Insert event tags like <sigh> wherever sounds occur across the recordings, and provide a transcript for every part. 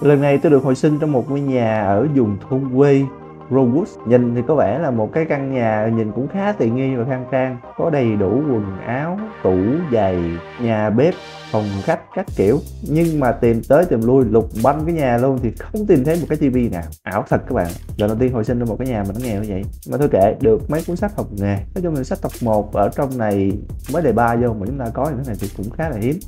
lần này tôi được hồi sinh trong một ngôi nhà ở vùng thôn quê, Rowood. Nhìn thì có vẻ là một cái căn nhà nhìn cũng khá tiện nghi và khang trang. Có đầy đủ quần áo, tủ, giày, nhà bếp, phòng khách các kiểu. Nhưng mà tìm tới, tìm lui, lục banh cái nhà luôn thì không tìm thấy một cái tivi nào. Ảo thật các bạn. Lần đầu tiên hồi sinh trong một cái nhà mà nó nghèo như vậy. Mà thôi kệ, được mấy cuốn sách học nghề. Nói chung là sách tập 1 ở trong này mới đề ba vô mà chúng ta có như thế này thì cũng khá là hiếm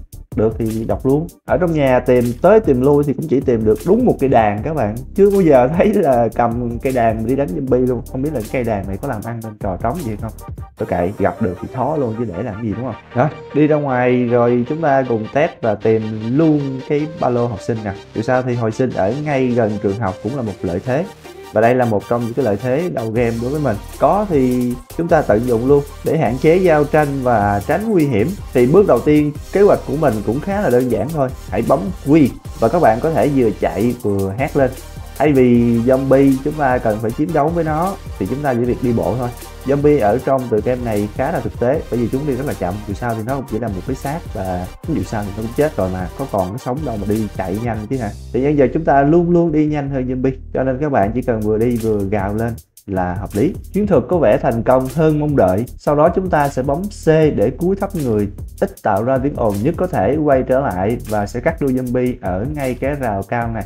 được thì đọc luôn. Ở trong nhà tìm, tới tìm lui thì cũng chỉ tìm được đúng một cây đàn các bạn. Chưa bao giờ <laughs> thấy là cầm cây đàn đi đánh zombie luôn. Không biết là cây đàn này có làm ăn bên trò trống gì không? Tôi kệ, gặp được thì thó luôn chứ để làm gì, đúng không? Đó, đi ra ngoài rồi chúng ta cùng test và tìm luôn cái ba lô học sinh nè. Dù sao thì hồi sinh ở ngay gần trường học cũng là một lợi thế và đây là một trong những cái lợi thế đầu game đối với mình. Có thì chúng ta tận dụng luôn để hạn chế giao tranh và tránh nguy hiểm. Thì bước đầu tiên, kế hoạch của mình cũng khá là đơn giản thôi. Hãy bấm Q và các bạn có thể vừa chạy vừa hát lên. Thay vì zombie, chúng ta cần phải chiến đấu với nó, thì chúng ta chỉ việc đi bộ thôi zombie ở trong tựa game này khá là thực tế bởi vì chúng đi rất là chậm dù sao thì nó cũng chỉ là một cái xác và dù sao thì nó cũng chết rồi mà có còn nó sống đâu mà đi chạy nhanh chứ hả thì bây giờ chúng ta luôn luôn đi nhanh hơn zombie cho nên các bạn chỉ cần vừa đi vừa gào lên là hợp lý. Chiến thuật có vẻ thành công hơn mong đợi. Sau đó chúng ta sẽ bấm C để cúi thấp người, ít tạo ra tiếng ồn nhất có thể quay trở lại và sẽ cắt đuôi zombie ở ngay cái rào cao này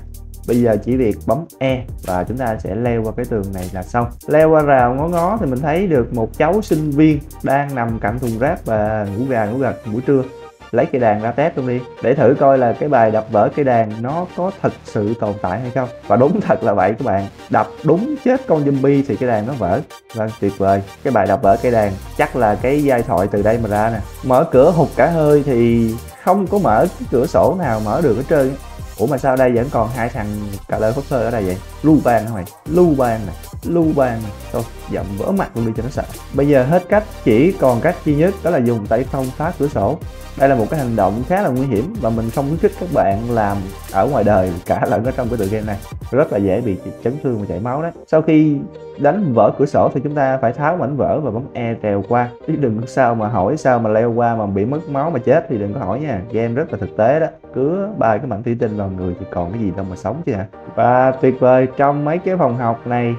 bây giờ chỉ việc bấm E và chúng ta sẽ leo qua cái tường này là xong. Leo qua rào ngó ngó thì mình thấy được một cháu sinh viên đang nằm cạnh thùng rác và ngủ gà, ngủ gật buổi trưa. Lấy cây đàn ra test luôn đi. Để thử coi là cái bài đập vỡ cây đàn nó có thật sự tồn tại hay không. Và đúng thật là vậy các bạn. Đập đúng chết con zombie thì cây đàn nó vỡ. Vâng tuyệt vời. Cái bài đập vỡ cây đàn chắc là cái giai thoại từ đây mà ra nè. Mở cửa hụt cả hơi thì không có mở cái cửa sổ nào mở được hết trơn ủa mà sao đây vẫn còn hai thằng cà lơ phất phơ ở đây vậy? Lưu ban hả mày? Lưu ban này lưu ban. Này thôi dậm vỡ mặt luôn đi cho nó sợ. Bây giờ hết cách, chỉ còn cách duy nhất đó là dùng tay không phá cửa sổ đây là một cái hành động khá là nguy hiểm và mình không khuyến khích các bạn làm ở ngoài đời cả lẫn ở trong cái tựa game này. Rất là dễ bị chấn thương và chảy máu đấy. Sau khi đánh vỡ cửa sổ thì chúng ta phải tháo mảnh vỡ và bấm e trèo qua. Chứ đừng sao mà hỏi, sao mà leo qua mà bị mất máu mà chết thì đừng có hỏi nha. Game rất là thực tế đó. Cứ ba cái mảnh thủy tinh vào người thì còn cái gì đâu mà sống chứ hả? Và tuyệt vời, trong mấy cái phòng học này,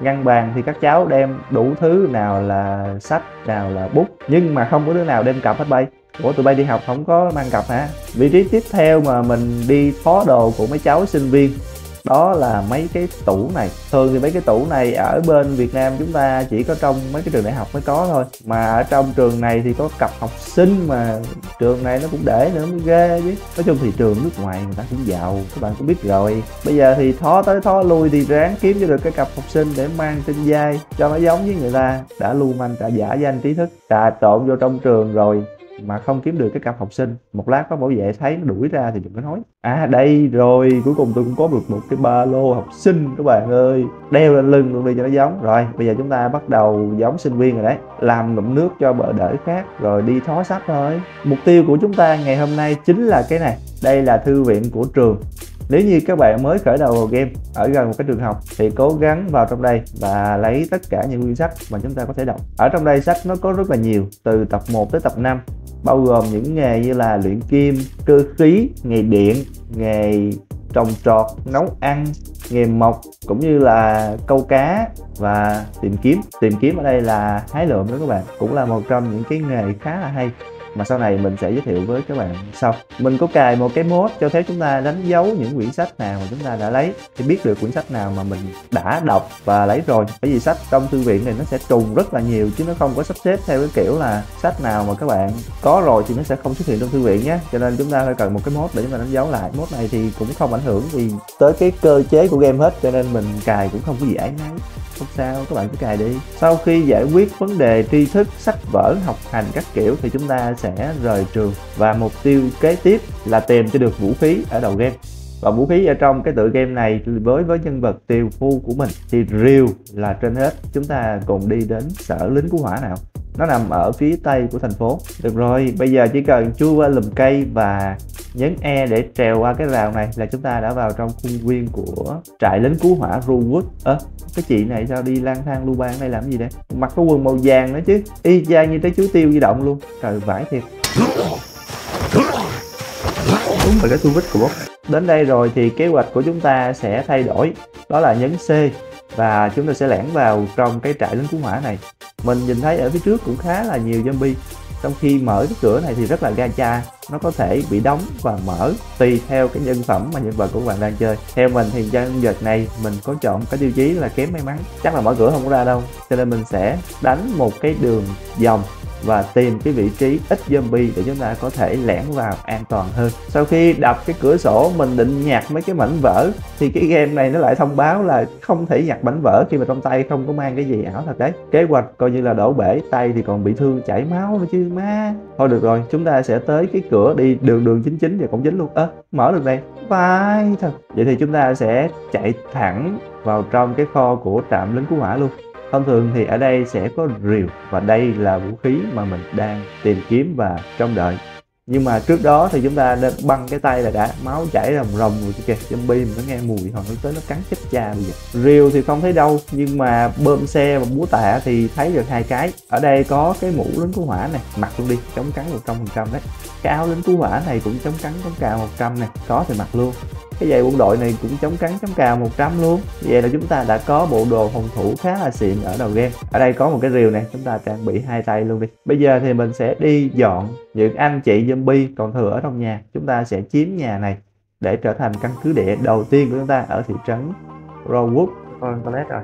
ngăn bàn thì các cháu đem đủ thứ, nào là sách, nào là bút, nhưng mà không có đứa nào đem cặp hết bay. Ủa, tụi bay đi học không có mang cặp hả? Vị trí tiếp theo mà mình đi phó đồ của mấy cháu sinh viên, đó là mấy cái tủ này. Thường thì mấy cái tủ này ở bên Việt Nam chúng ta chỉ có trong mấy cái trường đại học mới có thôi. Mà ở trong trường này thì có cặp học sinh mà trường này nó cũng để nữa mới ghê chứ. Nói chung thì trường nước ngoài người ta cũng giàu, các bạn cũng biết rồi. Bây giờ thì thó tới thó lui thì ráng kiếm cho được cái cặp học sinh để mang trên vai cho nó giống với người ta. Đã lưu manh, đã giả danh trí thức. Trà trộn vô trong trường rồi mà không kiếm được cái cặp học sinh. Một lát có bảo vệ thấy nó đuổi ra thì đừng có nói. À đây rồi, cuối cùng tôi cũng có được một cái ba lô học sinh các bạn ơi. Đeo lên lưng luôn đi cho nó giống. Rồi, bây giờ chúng ta bắt đầu giống sinh viên rồi đấy. Làm ngụm nước cho bờ đỡ khác, rồi đi thó sách thôi. Mục tiêu của chúng ta ngày hôm nay chính là cái này. Đây là thư viện của trường nếu như các bạn mới khởi đầu vào game ở gần một cái trường học thì cố gắng vào trong đây và lấy tất cả những quyển sách mà chúng ta có thể đọc ở trong đây sách nó có rất là nhiều từ tập 1 tới tập 5 bao gồm những nghề như là luyện kim, cơ khí, nghề điện, nghề trồng trọt, nấu ăn, nghề mộc cũng như là câu cá và tìm kiếm. Tìm kiếm ở đây là hái lượm đó các bạn, cũng là một trong những cái nghề khá là hay mà sau này mình sẽ giới thiệu với các bạn sau. Mình có cài một cái mốt cho phép chúng ta đánh dấu những quyển sách nào mà chúng ta đã lấy, thì biết được quyển sách nào mà mình đã đọc và lấy rồi. Bởi vì sách trong thư viện này nó sẽ trùng rất là nhiều, chứ nó không có sắp xếp theo cái kiểu là sách nào mà các bạn có rồi thì nó sẽ không xuất hiện trong thư viện nhé. Cho nên chúng ta phải cần một cái mốt để chúng ta đánh dấu lại. Mốt này thì cũng không ảnh hưởng gì tới cái cơ chế của game hết, cho nên mình cài cũng không có gì ái náy không sao, các bạn cứ cài đi. Sau khi giải quyết vấn đề tri thức, sách vở, học hành các kiểu thì chúng ta sẽ rời trường. Và mục tiêu kế tiếp là tìm cho được vũ khí ở đầu game. Và vũ khí ở trong cái tựa game này với với nhân vật tiều phu của mình thì rìu là trên hết. Chúng ta cùng đi đến sở lính cứu hỏa nào nó nằm ở phía tây của thành phố. Được rồi bây giờ chỉ cần chui qua lùm cây và nhấn E để trèo qua cái rào này là chúng ta đã vào trong khuôn viên của trại lính cứu hỏa Ruwood ơ à, cái chị này sao đi lang thang lưu bang đây làm gì đây? Mặc cái quần màu vàng nữa chứ. Y chang như trái chuối tiêu di động luôn. Trời vãi thiệt. Đúng là cái tu vít của bốc đến đây rồi thì kế hoạch của chúng ta sẽ thay đổi. Đó là nhấn C và chúng ta sẽ lẻn vào trong cái trại lính cứu hỏa này. Mình nhìn thấy ở phía trước cũng khá là nhiều zombie. Trong khi mở cái cửa này thì rất là gacha. Nó có thể bị đóng và mở tùy theo cái nhân phẩm mà nhân vật của bạn đang chơi. Theo mình thì nhân vật này mình có chọn cái tiêu chí là kém may mắn. Chắc là mở cửa không có ra đâu. Cho nên mình sẽ đánh một cái đường vòng và tìm cái vị trí ít zombie để chúng ta có thể lẻn vào an toàn hơn. Sau khi đập cái cửa sổ mình định nhặt mấy cái mảnh vỡ thì cái game này nó lại thông báo là không thể nhặt mảnh vỡ khi mà trong tay không có mang cái gì ảo thật đấy. Kế hoạch coi như là đổ bể tay thì còn bị thương chảy máu nữa chứ má. Thôi được rồi chúng ta sẽ tới cái cửa đi đường đường chính chính và cổng chính luôn. Ơ à, mở được đây vai thật. Vậy thì chúng ta sẽ chạy thẳng vào trong cái kho của trạm lính cứu hỏa luôn thông thường thì ở đây sẽ có rìu và đây là vũ khí mà mình đang tìm kiếm và trông đợi. Nhưng mà trước đó thì chúng ta nên băng cái tay là đã, máu chảy rồng rồng rồi kìa, zombie mình nó nghe mùi hồi nó tới nó cắn chết cha bây giờ. Rìu thì không thấy đâu, nhưng mà bơm xe và búa tạ thì thấy được hai cái. Ở đây có cái mũ lính cứu hỏa này, mặc luôn đi, chống cắn một trăm phần trăm đấy cái áo lính cứu hỏa này cũng chống cắn chống cào một trăm này. Có thì mặc luôn. Cái giày quân đội này cũng chống cắn chống cào 100 luôn. Vậy là chúng ta đã có bộ đồ phòng thủ khá là xịn ở đầu game. Ở đây có một cái rìu này, chúng ta trang bị hai tay luôn đi. Bây giờ thì mình sẽ đi dọn những anh chị zombie còn thừa ở trong nhà. Chúng ta sẽ chiếm nhà này để trở thành căn cứ địa đầu tiên của chúng ta ở thị trấn Rowood. Con toilet rồi.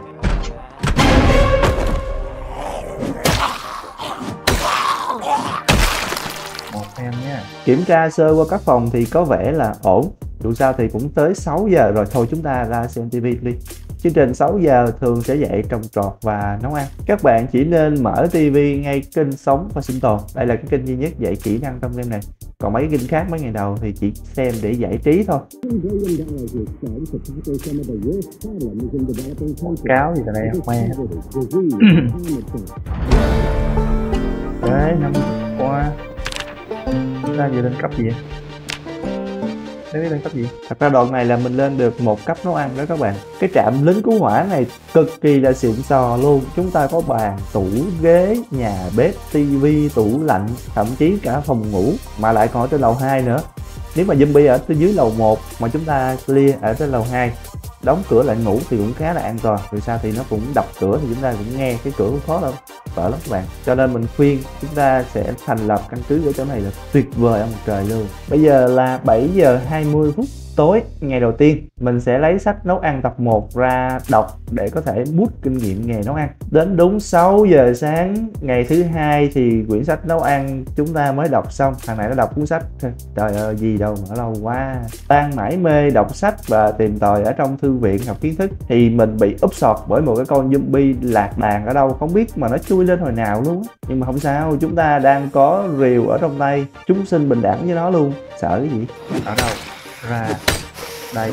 Em nha kiểm tra sơ qua các phòng thì có vẻ là ổn dù sao thì cũng tới 6 giờ rồi thôi chúng ta ra xem TV đi Chương trình 6 giờ thường sẽ dạy trồng trọt và nấu ăn. Các bạn chỉ nên mở TV ngay kênh sống và sinh tồn. Đây là cái kênh duy nhất dạy kỹ năng trong game này. Còn mấy kênh khác mấy ngày đầu thì chỉ xem để giải trí thôi. Cáo gì đây khoe. <coughs> Đấy, năm qua ta vừa lên cấp gì vậy? Đấy lên cấp gì? Thật ra đoạn này là mình lên được một cấp nấu ăn đó các bạn Cái trạm lính cứu hỏa này cực kỳ là xịn sò luôn Chúng ta có bàn, tủ, ghế, nhà bếp, tivi, tủ lạnh Thậm chí cả phòng ngủ Mà lại còn ở trên lầu 2 nữa Nếu mà zombie ở dưới lầu 1 mà chúng ta clear ở trên lầu 2 đóng cửa lại ngủ thì cũng khá là an toàn. Vì sao thì nó cũng đập cửa thì chúng ta cũng nghe cái cửa cũng khó lắm, sợ lắm các bạn. Cho nên mình khuyên chúng ta sẽ thành lập căn cứ ở chỗ này là tuyệt vời ở một trời luôn. Bây giờ là 7 giờ 20 phút tối, ngày đầu tiên, mình sẽ lấy sách nấu ăn tập 1 ra đọc để có thể bút kinh nghiệm nghề nấu ăn. Đến đúng 6 giờ sáng, ngày thứ hai thì quyển sách nấu ăn chúng ta mới đọc xong. Thằng này nó đọc cuốn sách trời ơi, gì đâu mà lâu quá. Đang mãi mê đọc sách và tìm tòi ở trong thư viện học kiến thức thì mình bị úp sọt bởi một cái con zombie lạc đàn ở đâu. Không biết mà nó chui lên hồi nào luôn nhưng mà không sao, chúng ta đang có rìu ở trong tay. Chúng sinh bình đẳng với nó luôn. Sợ cái gì? Ở đâu? Ra. Đây.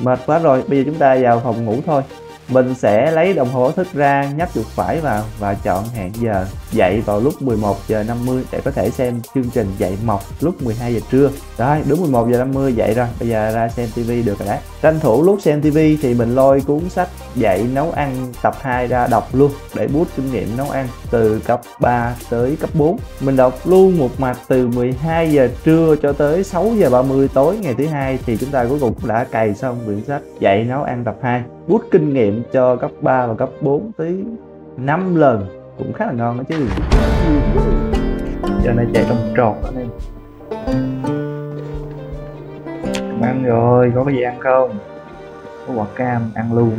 Mệt quá rồi bây giờ chúng ta vào phòng ngủ thôi mình sẽ lấy đồng hồ báo thức ra, nhấp chuột phải vào và chọn hẹn giờ. Dậy vào lúc 11 giờ 50 để có thể xem chương trình dậy mọc lúc 12 giờ trưa. Rồi, đúng 11 giờ 50 dậy rồi. Bây giờ ra xem TV được rồi đấy. Tranh thủ lúc xem TV thì mình lôi cuốn sách dạy nấu ăn tập 2 ra đọc luôn, để bút kinh nghiệm nấu ăn từ cấp 3 tới cấp 4 mình đọc luôn một mạch từ 12 giờ trưa cho tới 6 giờ 30 tối ngày thứ hai thì chúng ta cuối cùng đã cày xong quyển sách dạy nấu ăn tập 2 bút kinh nghiệm cho cấp 3 và cấp 4 tới 5 lần. Cũng khá là ngon đó chứ. Giờ này chạy trong trọt anh em. Ăn rồi có cái gì ăn không? Có quả cam ăn luôn.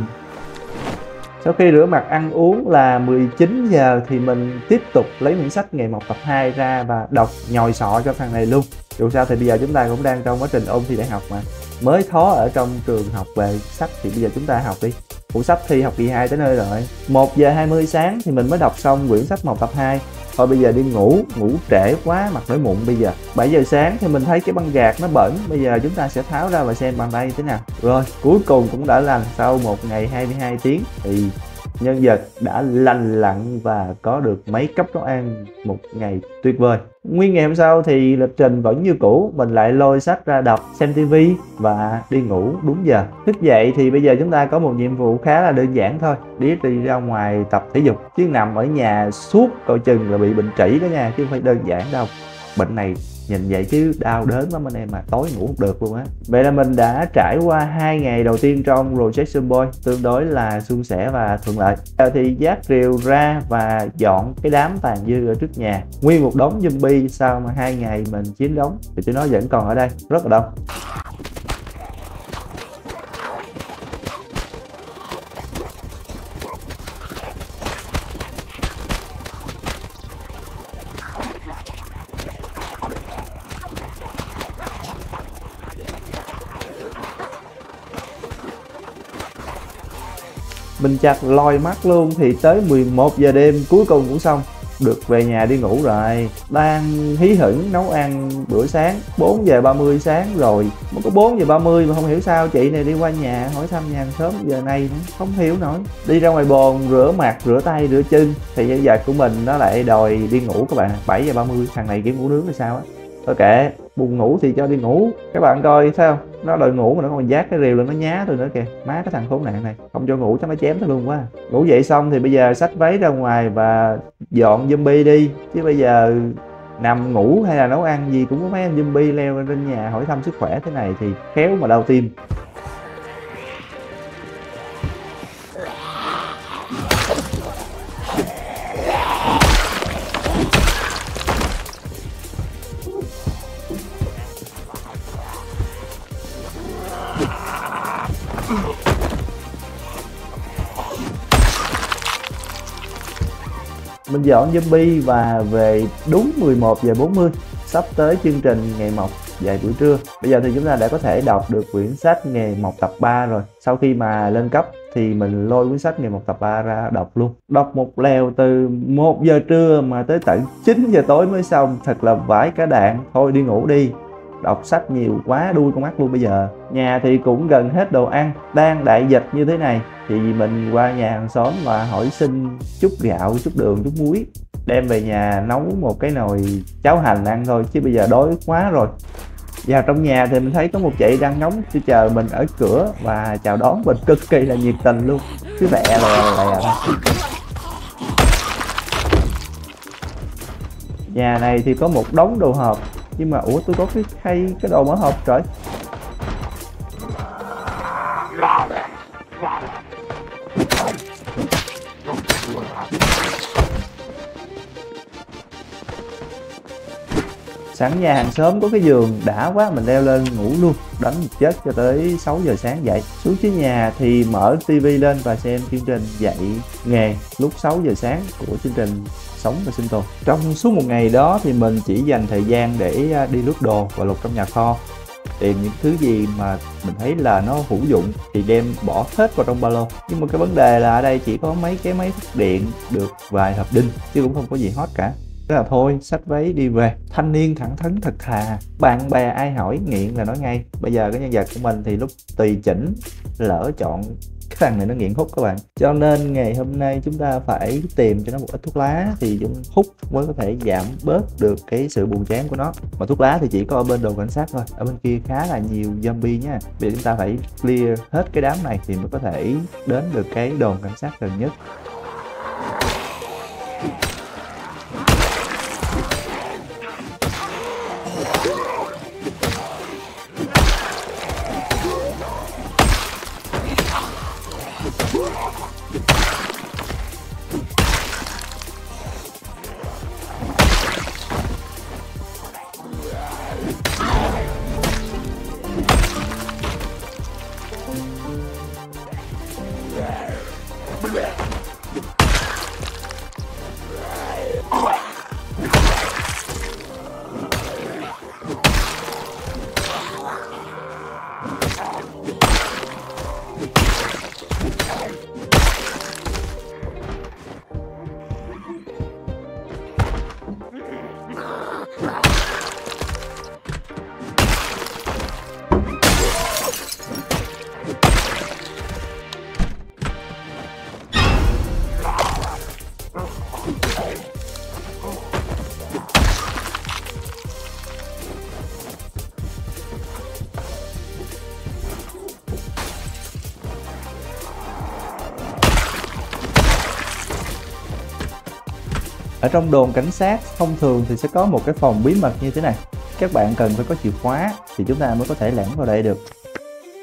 Sau khi rửa mặt ăn uống là 19 giờ thì mình tiếp tục lấy quyển sách nghề một tập 2 ra và đọc nhồi sọ cho thằng này luôn. Dù sao thì bây giờ chúng ta cũng đang trong quá trình ôn thi đại học mà mới khó ở trong trường học về sách thì bây giờ chúng ta học đi. Cuốn sách thi học kỳ 2 tới nơi rồi. 1 giờ 20 sáng thì mình mới đọc xong quyển sách 1 tập 2 Thôi bây giờ đi ngủ, ngủ trễ quá, mặt nổi mụn bây giờ. 7 giờ sáng thì mình thấy cái băng gạc nó bẩn. Bây giờ chúng ta sẽ tháo ra và xem bàn tay như thế nào. Rồi, cuối cùng cũng đã lành sau một ngày 22 tiếng Thì nhân vật đã lành lặn và có được mấy cấp nấu ăn một ngày tuyệt vời. Nguyên ngày hôm sau thì lịch trình vẫn như cũ, mình lại lôi sách ra đọc, xem tivi và đi ngủ đúng giờ. Thức dậy thì bây giờ chúng ta có một nhiệm vụ khá là đơn giản thôi đi đi ra ngoài tập thể dục. Chứ nằm ở nhà suốt coi chừng là bị bệnh trĩ đó nha, chứ không phải đơn giản đâu. Bệnh này nhìn vậy chứ đau đớn lắm anh em mà tối ngủ không được luôn á. Vậy là mình đã trải qua hai ngày đầu tiên trong Projection Boy tương đối là suôn sẻ và thuận lợi. Giờ thì dắt rìu ra và dọn cái đám tàn dư ở trước nhà. Nguyên một đống zombie sau mà hai ngày mình chiến đấu thì tụi nó vẫn còn ở đây, rất là đông. Mình chặt lòi mắt luôn thì tới 11 giờ đêm cuối cùng cũng xong. Được về nhà đi ngủ rồi. Đang hí hửng nấu ăn bữa sáng 4 giờ 30 sáng rồi. Mới có 4 giờ 30 mà không hiểu sao chị này đi qua nhà hỏi thăm nhà sớm giờ này không hiểu nổi. Đi ra ngoài bồn, rửa mặt, rửa tay, rửa chân. Thì nhân vật của mình nó lại đòi đi ngủ các bạn 7 giờ 30 thằng này kiếm ngủ nướng hay sao á. Thôi kệ buồn ngủ thì cho đi ngủ. Các bạn coi sao nó đòi ngủ mà nó còn giác cái rìu lên, nó nhá tôi nữa kìa. Má cái thằng khốn nạn này, không cho ngủ chắc nó chém tôi luôn quá. Ngủ dậy xong thì bây giờ xách váy ra ngoài và dọn zombie đi. Chứ bây giờ nằm ngủ hay là nấu ăn gì cũng có mấy anh zombie leo lên nhà hỏi thăm sức khỏe thế này thì khéo mà đau tim. Mình dọn zombie và về đúng 11 giờ 40 sắp tới chương trình ngày mọc dạy buổi trưa. Bây giờ thì chúng ta đã có thể đọc được quyển sách nghề mộc tập 3 rồi. Sau khi mà lên cấp thì mình lôi cuốn sách ngày một tập 3 ra đọc luôn. Đọc một lèo từ 1 giờ trưa mà tới tận 9 giờ tối mới xong. Thật là vãi cả đạn. Thôi đi ngủ đi. Đọc sách nhiều quá, đuôi con mắt luôn bây giờ. Nhà thì cũng gần hết đồ ăn. Đang đại dịch như thế này thì mình qua nhà hàng xóm và hỏi xin chút gạo, chút đường, chút muối, đem về nhà nấu một cái nồi cháo hành ăn thôi, chứ bây giờ đói quá rồi. Vào trong nhà thì mình thấy có một chị đang ngóng chứ chờ mình ở cửa và chào đón mình. Cực kỳ là nhiệt tình luôn chứ mẹ là mẹ nhà này thì có một đống đồ hộp, nhưng mà ủa, tôi có cái khay, cái đồ mở hộp trời. Sẵn nhà hàng xóm có cái giường đã quá, mình leo lên ngủ luôn, đánh một chết cho tới 6 giờ sáng dậy. Xuống dưới nhà thì mở tivi lên và xem chương trình dạy nghề lúc 6 giờ sáng của chương trình sống và sinh tồn. Trong suốt một ngày đó thì mình chỉ dành thời gian để à, đi lướt đồ và lục trong nhà kho, tìm những thứ gì mà mình thấy là nó hữu dụng thì đem bỏ hết vào trong ba lô. Nhưng mà cái vấn đề là ở đây chỉ có mấy cái máy phát điện được vài hợp đinh chứ cũng không có gì hot cả. Thế là thôi, sách váy đi về. Thanh niên thẳng thắn thật thà Bạn bè ai hỏi nghiện là nói ngay. Bây giờ cái nhân vật của mình thì lúc tùy chỉnh Lỡ chọn cái thằng này nó nghiện hút các bạn. Cho nên ngày hôm nay chúng ta phải tìm cho nó một ít thuốc lá thì chúng hút mới có thể giảm bớt được cái sự buồn chán của nó. Mà thuốc lá thì chỉ có ở bên đồn cảnh sát thôi. Ở bên kia khá là nhiều zombie nha. Vì chúng ta phải clear hết cái đám này thì mới có thể đến được cái đồn cảnh sát gần nhất. Ở trong đồn cảnh sát, thông thường thì sẽ có một cái phòng bí mật như thế này. Các bạn cần phải có chìa khóa thì chúng ta mới có thể lẻn vào đây được.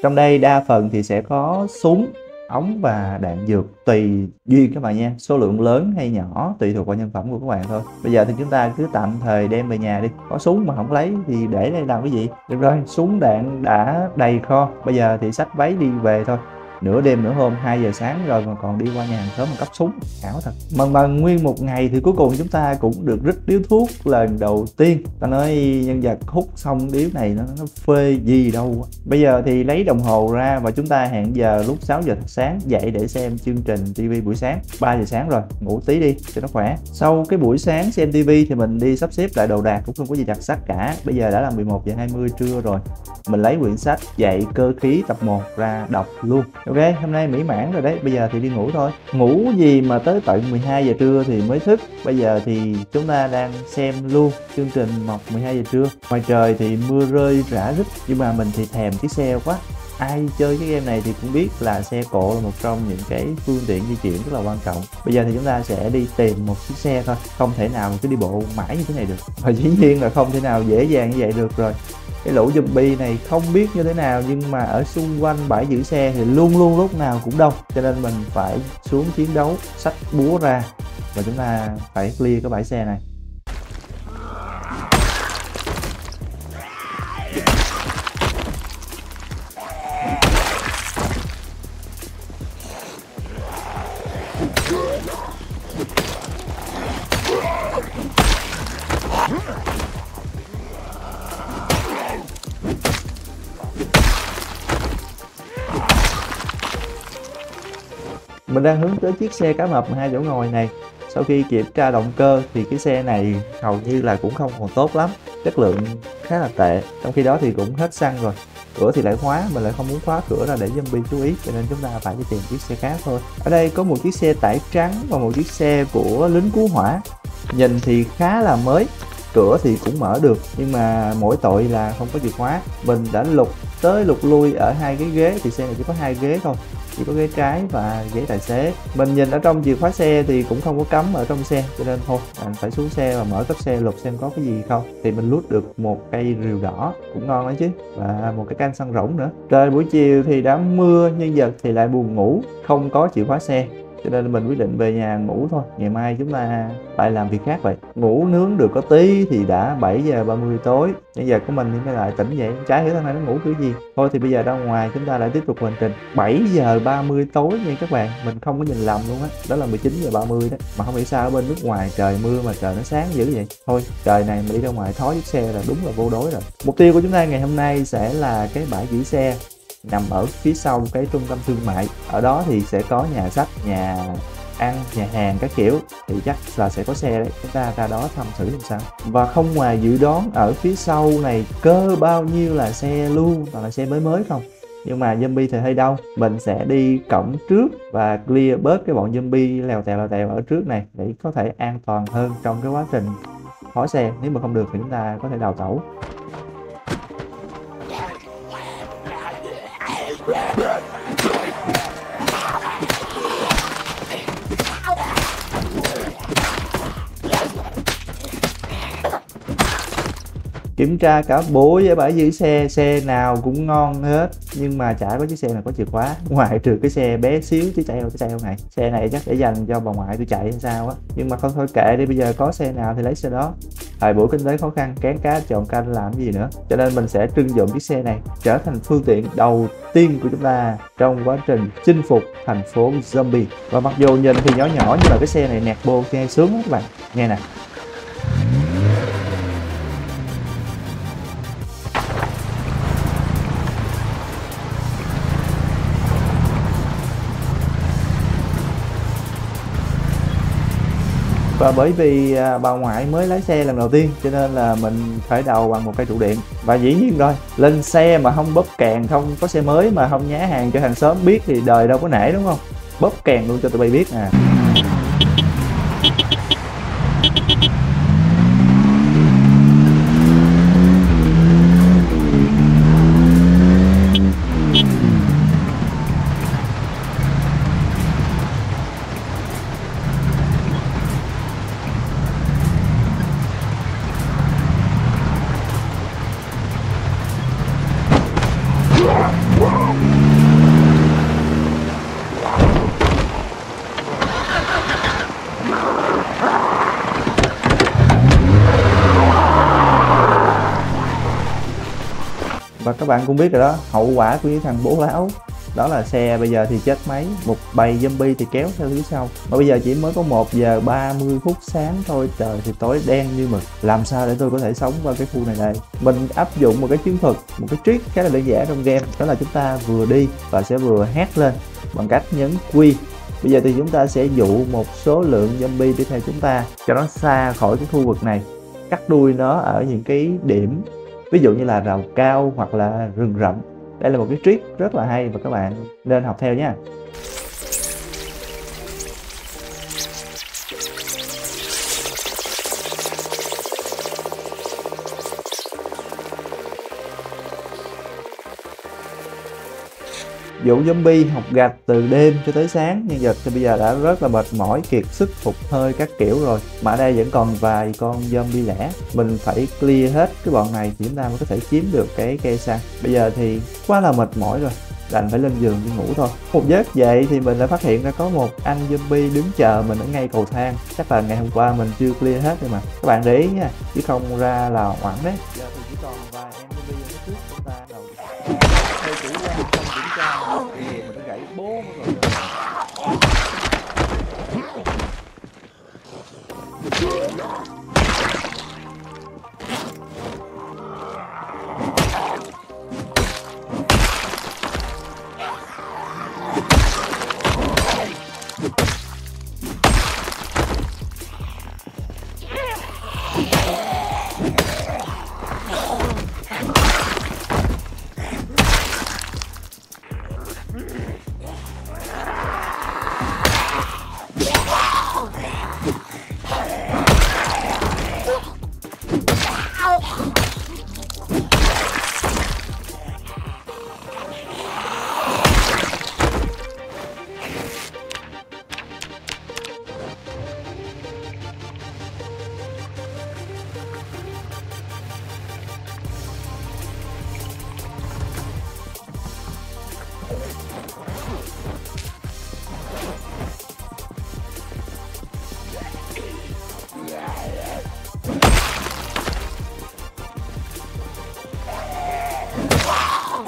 Trong đây đa phần thì sẽ có súng, ống và đạn dược tùy duyên các bạn nha. Số lượng lớn hay nhỏ tùy thuộc vào nhân phẩm của các bạn thôi. Bây giờ thì chúng ta cứ tạm thời đem về nhà đi. Có súng mà không lấy thì để đây làm cái gì? Được rồi, súng, đạn đã đầy kho. Bây giờ thì xách váy đi về thôi nửa đêm nửa hôm 2 giờ sáng rồi mà còn đi qua nhà hàng xóm mà cấp súng. Ảo thật. Mà mà nguyên một ngày thì cuối cùng chúng ta cũng được rít điếu thuốc lần đầu tiên. Ta nói, nhân vật hút xong điếu này nó nó phê gì đâu bây giờ thì lấy đồng hồ ra và chúng ta hẹn giờ lúc 6 giờ sáng dậy để xem chương trình TV buổi sáng. 3 giờ sáng rồi, ngủ tí đi cho nó khỏe. Sau cái buổi sáng xem TV thì mình đi sắp xếp lại đồ đạc, cũng không có gì đặc sắc cả. Bây giờ đã là 11 giờ 20 trưa rồi. Mình lấy quyển sách dạy cơ khí tập 1 ra đọc luôn ok, hôm nay mỹ mãn rồi đấy. Bây giờ thì đi ngủ thôi. Ngủ gì mà tới tận 12 giờ trưa thì mới thức. Bây giờ thì chúng ta đang xem luôn chương trình mọc 12 giờ trưa. Ngoài trời thì mưa rơi rã rít, nhưng mà mình thì thèm chiếc xe quá. Ai chơi cái game này thì cũng biết là xe cộ là một trong những cái phương tiện di chuyển rất là quan trọng. Bây giờ thì chúng ta sẽ đi tìm một chiếc xe thôi. Không thể nào cứ đi bộ mãi như thế này được. Và dĩ nhiên là không thể nào dễ dàng như vậy được rồi cái lũ zombie này không biết như thế nào, nhưng mà ở xung quanh bãi giữ xe thì luôn luôn lúc nào cũng đông. Cho nên mình phải xuống chiến đấu sách búa ra và chúng ta phải clear cái bãi xe này. Đang hướng tới chiếc xe cá mập hai chỗ ngồi này. Sau khi kiểm tra động cơ thì cái xe này hầu như là cũng không còn tốt lắm, chất lượng khá là tệ. Trong khi đó thì cũng hết xăng rồi. Cửa thì lại khóa mình lại không muốn khóa cửa ra để zombie chú ý, cho nên chúng ta phải đi tìm chiếc xe khác thôi. Ở đây có một chiếc xe tải trắng và một chiếc xe của lính cứu hỏa. Nhìn thì khá là mới, cửa thì cũng mở được, nhưng mà mỗi tội là không có chìa khóa. Mình đã lục, tới lục lui ở hai cái ghế, thì xe này chỉ có hai ghế thôi chỉ có ghế trái và ghế tài xế. Mình nhìn ở trong chìa khóa xe thì cũng không có cấm ở trong xe, cho nên thôi, bạn phải xuống xe và mở cấp xe lục xem có cái gì không. Thì mình lút được một cây rìu đỏ cũng ngon đấy chứ, và một cái can xăng rỗng nữa. Trời buổi chiều thì đã mưa nhưng giật thì lại buồn ngủ, không có chìa khóa xe cho nên mình quyết định về nhà ngủ thôi. Ngày mai chúng ta lại làm việc khác vậy. Ngủ nướng được có tí thì đã 7 giờ 30 tối. Bây giờ của mình thì mới lại tỉnh dậy trái hiểu thằng này nó ngủ kiểu gì. Thôi thì bây giờ ra ngoài chúng ta lại tiếp tục hành trình. 7 giờ 30 tối nha các bạn. Mình không có nhìn lầm luôn á. Đó. đó là 19 giờ 30 đó. Mà không hiểu sao ở bên nước ngoài trời mưa mà trời nó sáng dữ vậy. Thôi, trời này mà đi ra ngoài thói chiếc xe là đúng là vô đối rồi. Mục tiêu của chúng ta ngày hôm nay sẽ là cái bãi giữ xe nằm ở phía sau cái trung tâm thương mại. Ở đó thì sẽ có nhà sách, nhà ăn, nhà hàng các kiểu. Thì chắc là sẽ có xe đấy. Chúng ta ra đó thăm thử làm sao. Và không ngoài dự đoán ở phía sau này, cơ bao nhiêu là xe luôn toàn là xe mới mới không? Nhưng mà zombie thì hơi đông mình sẽ đi cổng trước và clear bớt cái bọn zombie lèo tèo lèo tèo ở trước này để có thể an toàn hơn trong cái quá trình. Hỏi xe, nếu mà không được thì chúng ta có thể đào tẩu. Red. Kiểm tra cả bố với bãi giữ xe xe nào cũng ngon hết. Nhưng mà chả có chiếc xe nào có chìa khóa ngoài trừ cái xe bé xíu chứ chạy cái xe này xe này chắc để dành cho bà ngoại tôi chạy hay sao á. Nhưng mà không thôi kệ đi, bây giờ có xe nào thì lấy xe đó. Thời buổi kinh tế khó khăn, kén cá, chọn canh, làm gì nữa. Cho nên mình sẽ trưng dụng chiếc xe này trở thành phương tiện đầu tiên của chúng ta trong quá trình chinh phục thành phố zombie. Và mặc dù nhìn thì nhỏ nhỏ, nhưng mà cái xe này nẹt bô nghe sướng lắm các bạn. Nghe nè. Và bởi vì à, bà ngoại mới lái xe lần đầu tiên, cho nên là mình phải đầu bằng một cây trụ điện. Và dĩ nhiên rồi, lên xe mà không bóp kèn, không có xe mới mà không nhá hàng cho hàng xóm biết thì đời đâu có nể, đúng không? Bóp kèn luôn cho tụi bay biết nè các bạn cũng biết rồi đó, hậu quả của những thằng bố láo, đó là xe bây giờ thì chết máy, một bầy zombie thì kéo theo phía sau. Mà bây giờ chỉ mới có 1 giờ 30 phút sáng thôi, trời thì tối đen như mực. Làm sao để tôi có thể sống qua cái khu này đây? Mình áp dụng một cái chiến thuật, một cái trick khá là đơn giản trong game, đó là chúng ta vừa đi và sẽ vừa hét lên bằng cách nhấn Q. Bây giờ thì chúng ta sẽ dụ một số lượng zombie đi theo chúng ta, cho nó xa khỏi cái khu vực này, cắt đuôi nó ở những cái điểm ví dụ như là rào cao hoặc là rừng rậm. Đây là một cái trick rất là hay và các bạn nên học theo nha. Dụ zombie học gạch từ đêm cho tới sáng. Nhưng vật thì bây giờ đã rất là mệt mỏi, kiệt sức, phục hơi các kiểu rồi. Mà ở đây vẫn còn vài con zombie lẻ. Mình phải clear hết cái bọn này thì chúng ta mới có thể chiếm được cái cây xăng. Bây giờ thì quá là mệt mỏi rồi. Đành phải lên giường đi ngủ thôi. Một giấc dậy thì mình đã phát hiện ra có một anh zombie đứng chờ mình ở ngay cầu thang. Chắc là ngày hôm qua mình chưa clear hết rồi mà. Các bạn để ý nha chứ không ra là hoảng đấy. Giờ thì chỉ còn vài em zombie ở phía trước chúng ta.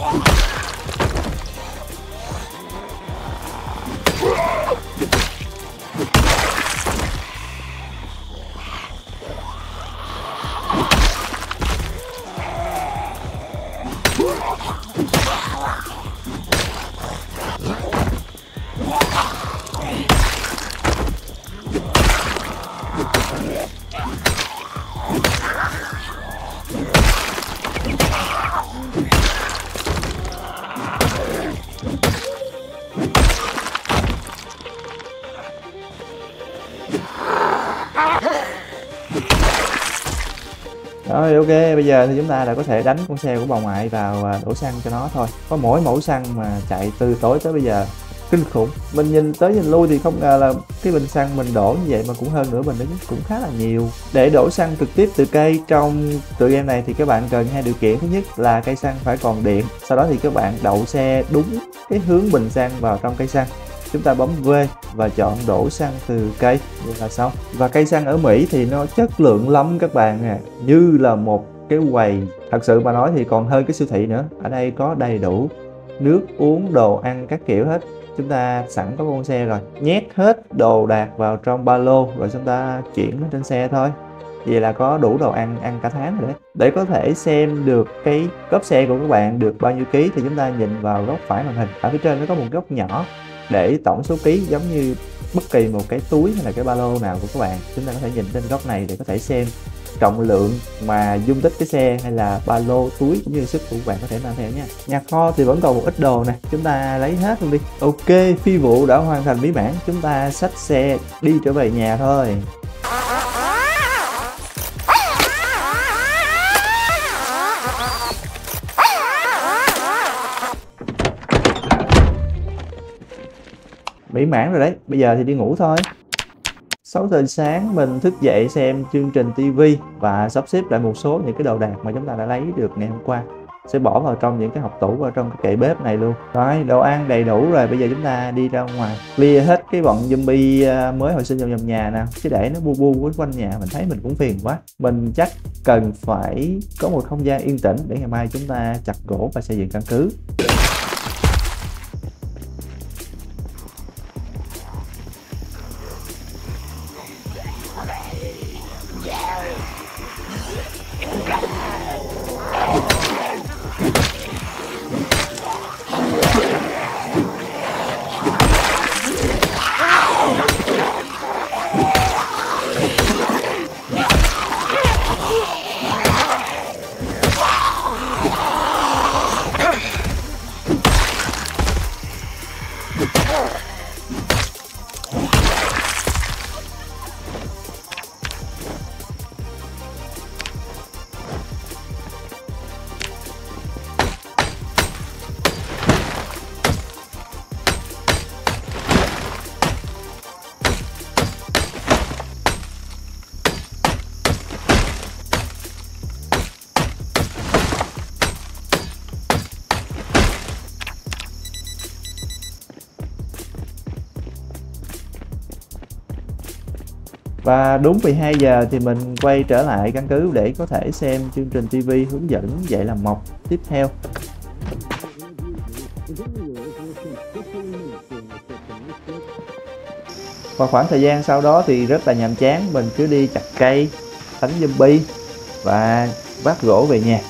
Rồi bây giờ thì chúng ta đã có thể đánh con xe của bà ngoại vào à, đổ xăng cho nó thôi. Có mỗi mẫu xăng mà chạy từ tối tới bây giờ, kinh khủng. Mình nhìn tới nhìn lui thì không ngờ là cái bình xăng mình đổ như vậy mà cũng hơn nửa bình đấy cũng khá là nhiều. Để đổ xăng trực tiếp từ cây, trong tựa game này thì các bạn cần hai điều kiện. Thứ nhất là cây xăng phải còn điện, Sau đó thì các bạn đậu xe đúng cái hướng bình xăng vào trong cây xăng. Chúng ta bấm V và chọn đổ xăng từ cây. Như là xong và cây xăng ở Mỹ thì nó chất lượng lắm các bạn à như là một cái quầy. Thật sự mà nói thì còn hơn cái siêu thị nữa. Ở đây có đầy đủ nước uống, đồ ăn các kiểu hết. Chúng ta sẵn có con xe rồi. Nhét hết đồ đạc vào trong ba lô, rồi chúng ta chuyển lên trên xe thôi. Vậy là có đủ đồ ăn ăn cả tháng rồi đấy. Để có thể xem được cái cốp xe của các bạn được bao nhiêu ký thì chúng ta nhìn vào góc phải màn hình. Ở phía trên nó có một góc nhỏ để tổng số ký, giống như bất kỳ một cái túi hay là cái ba lô nào của các bạn. Chúng ta có thể nhìn trên góc này để có thể xem trọng lượng mà dung tích cái xe hay là ba lô túi cũng như sức của bạn có thể mang theo nha nhà kho thì vẫn còn một ít đồ này chúng ta lấy hết luôn đi. Ok, phi vụ đã hoàn thành bí mãn chúng ta xách xe đi trở về nhà thôi. Mỹ mãn rồi đấy, bây giờ thì đi ngủ thôi. 6 giờ sáng mình thức dậy xem chương trình TV và sắp xếp lại một số những cái đồ đạc mà chúng ta đã lấy được ngày hôm qua. Sẽ bỏ vào trong những cái hộp tủ vào trong cái kệ bếp này luôn. Rồi, đồ ăn đầy đủ rồi, bây giờ chúng ta đi ra ngoài. Clear hết cái bọn zombie à, mới hồi sinh trong vòng nhà nè. Chứ để nó bu bu quấn quanh nhà, mình thấy mình cũng phiền quá. Mình chắc cần phải có một không gian yên tĩnh để ngày mai chúng ta chặt gỗ và xây dựng căn cứ. Và đúng 12 giờ thì mình quay trở lại căn cứ để có thể xem chương trình TV hướng dẫn dạy làm mộc tiếp theo. Và khoảng thời gian sau đó thì rất là nhàm chán, mình cứ đi chặt cây, đánh zombie và vác gỗ về nhà.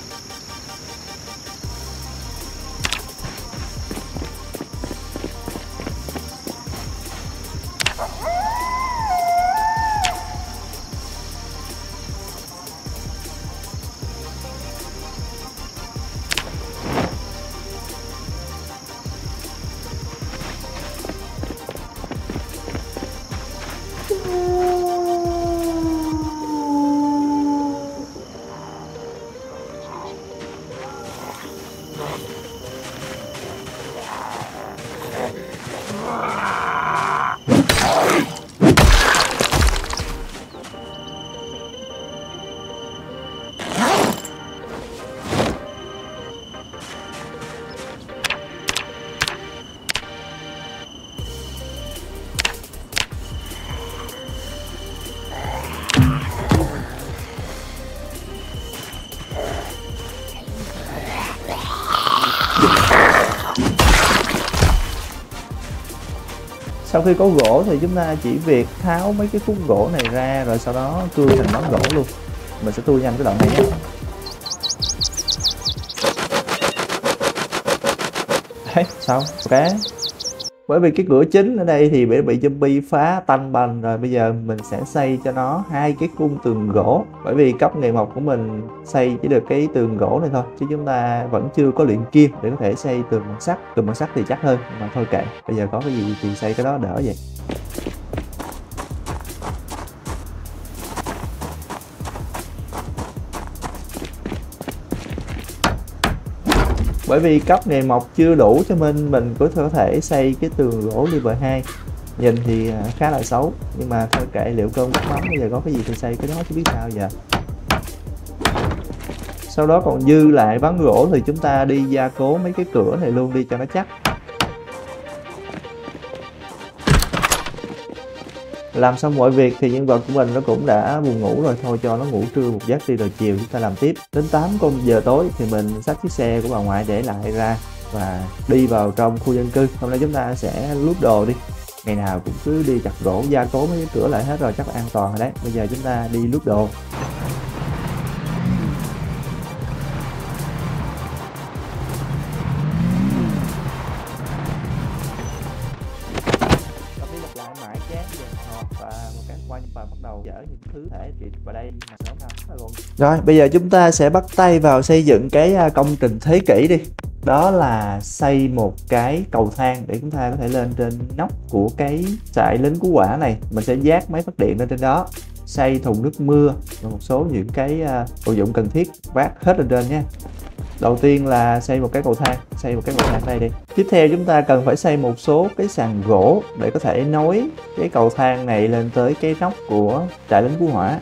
Sau khi có gỗ thì chúng ta chỉ việc tháo mấy cái khúc gỗ này ra, rồi sau đó cưa thành món gỗ luôn. Mình sẽ tua nhanh cái đoạn này nhé. Đấy, xong. Ok bởi vì cái cửa chính ở đây thì bị bị zombie phá tanh bành rồi, bây giờ mình sẽ xây cho nó hai cái cung tường gỗ. Bởi vì cấp nghề mộc của mình xây chỉ được cái tường gỗ này thôi, chứ chúng ta vẫn chưa có luyện kim để có thể xây tường bằng sắt. Tường bằng sắt thì chắc hơn mà thôi kệ, bây giờ có cái gì thì xây cái đó đỡ vậy. Bởi vì cấp này mọc chưa đủ cho mình mình có thể xây cái tường gỗ level 2 nhìn thì à, khá là xấu. Nhưng mà thôi kệ, liệu cơm nước mắm bây giờ có cái gì thì xây cái đó chứ biết sao giờ. Sau đó còn dư lại ván gỗ thì chúng ta đi gia cố mấy cái cửa này luôn đi cho nó chắc. Làm xong mọi việc thì nhân vật của mình nó cũng đã buồn ngủ rồi. Thôi cho nó ngủ trưa một giấc đi rồi chiều chúng ta làm tiếp. Đến 8 công giờ tối thì mình xách chiếc xe của bà ngoại để lại ra và đi vào trong khu dân cư. Hôm nay chúng ta sẽ lút đồ đi. Ngày nào cũng cứ đi chặt gỗ, gia cố mấy cái cửa lại hết rồi chắc là an toàn rồi đấy. Bây giờ chúng ta đi lút đồ. Thứ thể thì vào đây mà sớm rồi, bây giờ chúng ta sẽ bắt tay vào xây dựng cái à, công trình thế kỷ đi. Đó là xây một cái cầu thang để chúng ta có thể lên trên nóc của cái trại lính cứu quả này. Mình sẽ dát máy phát điện lên trên đó xây thùng nước mưa và một số những cái à, đồ dụng cần thiết vác hết lên trên nha. Đầu tiên là xây một cái cầu thang, xây một cái cầu thang đây đi. Tiếp theo chúng ta cần phải xây một số cái sàn gỗ để có thể nối cái cầu thang này lên tới cái nóc của trại lính cứu hỏa.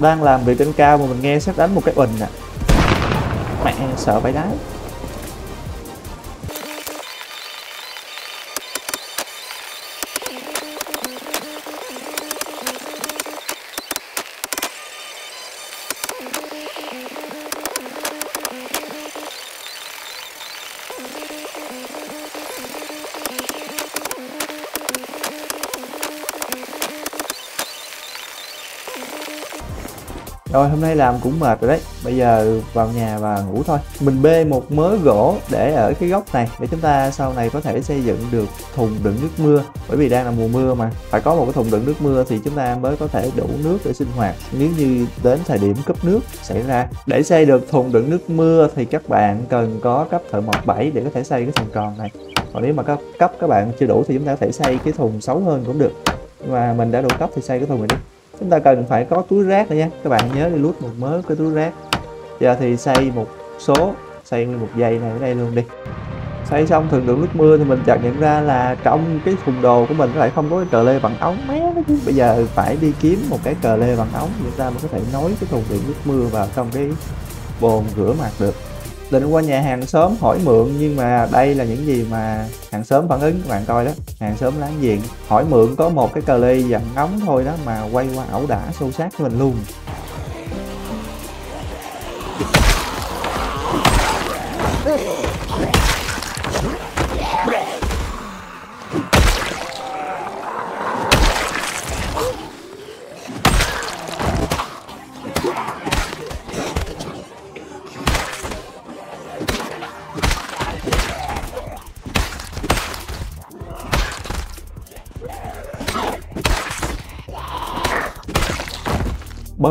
Đang làm việc trên cao mà mình nghe sét đánh một cái bình nè à. mẹ, sợ phải đá. Rồi hôm nay làm cũng mệt rồi đấy. Bây giờ vào nhà và ngủ thôi. Mình bê một mớ gỗ để ở cái góc này Để chúng ta sau này có thể xây dựng được thùng đựng nước mưa. Bởi vì đang là mùa mưa mà. Phải có một cái thùng đựng nước mưa thì chúng ta mới có thể đủ nước để sinh hoạt. Nếu như đến thời điểm cấp nước xảy ra Để xây được thùng đựng nước mưa thì các bạn cần có cấp thợ mộc 7 để có thể xây cái thùng tròn này. Còn nếu mà cấp, cấp các bạn chưa đủ thì chúng ta có thể xây cái thùng xấu hơn cũng được. Mà mình đã đủ cấp thì xây cái thùng này đi chúng ta cần phải có túi rác nữa nha. Các bạn nhớ đi lút một mớ cái túi rác. Giờ thì xây một số xây nguyên một dây này ở đây luôn đi. Xây xong thường lượng nước mưa thì mình chợt nhận ra là trong cái thùng đồ của mình lại không có cái cờ lê bằng ống. Mé đó chứ. Bây giờ phải đi kiếm một cái cờ lê bằng ống người ta mới có thể nối cái thùng đựng nước mưa vào trong cái bồn rửa mặt được định qua nhà hàng xóm hỏi mượn, nhưng mà đây là những gì mà hàng xóm phản ứng, các bạn coi đó. Hàng xóm láng giềng, hỏi mượn có một cái cờ ly dặn ngóng thôi đó mà quay qua ẩu đả sâu sát với mình luôn.